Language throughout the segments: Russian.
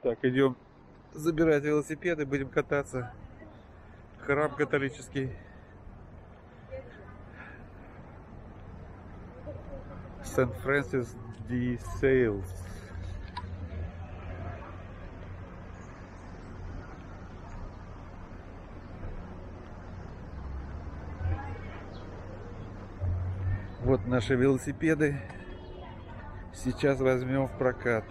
Так, идем забирать велосипеды, будем кататься. Храм католический. Сент-Фрэнсис ди Сейлс. Вот наши велосипеды. Сейчас возьмем в прокат.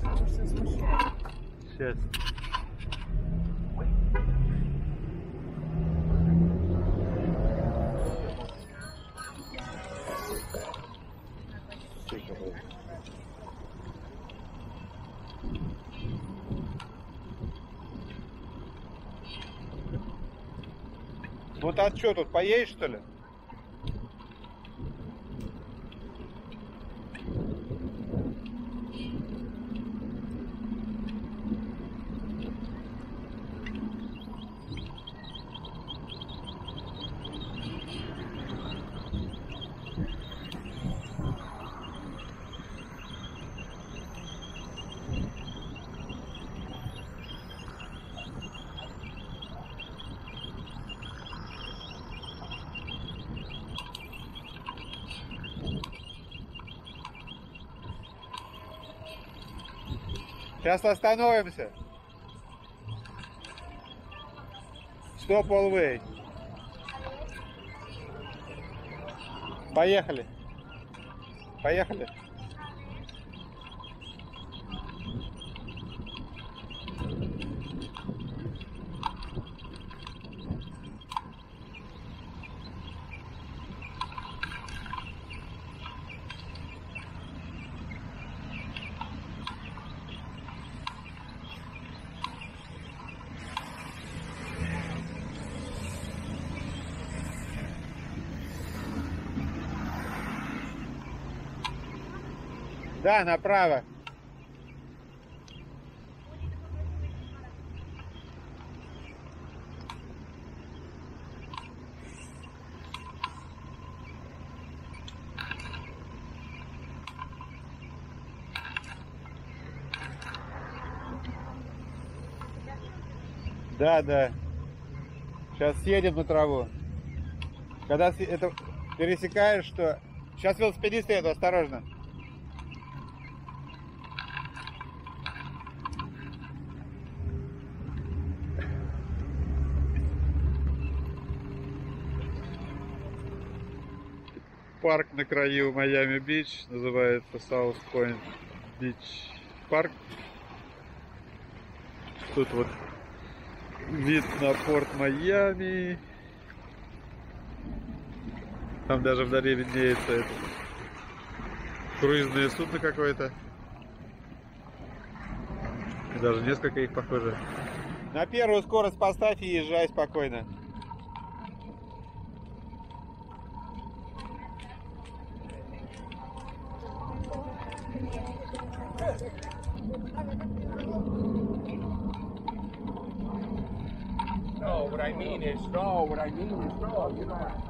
Потому что смущаю. Сейчас. Вот а что тут, поедешь что ли? Сейчас остановимся. Стоп, way. Поехали. Поехали. Да, направо. Да, да. Сейчас съедем на траву. Когда это пересекаешь, что... Сейчас велосипедисты едут, осторожно. Парк на краю Майами-Бич, называется South Pointe Beach Park. Тут вот вид на порт Майами. Там даже вдали виднеется это круизное судно какое-то. Даже несколько их похоже. На первую скорость поставь и езжай спокойно. I mean is, no, what I mean is, no, you know.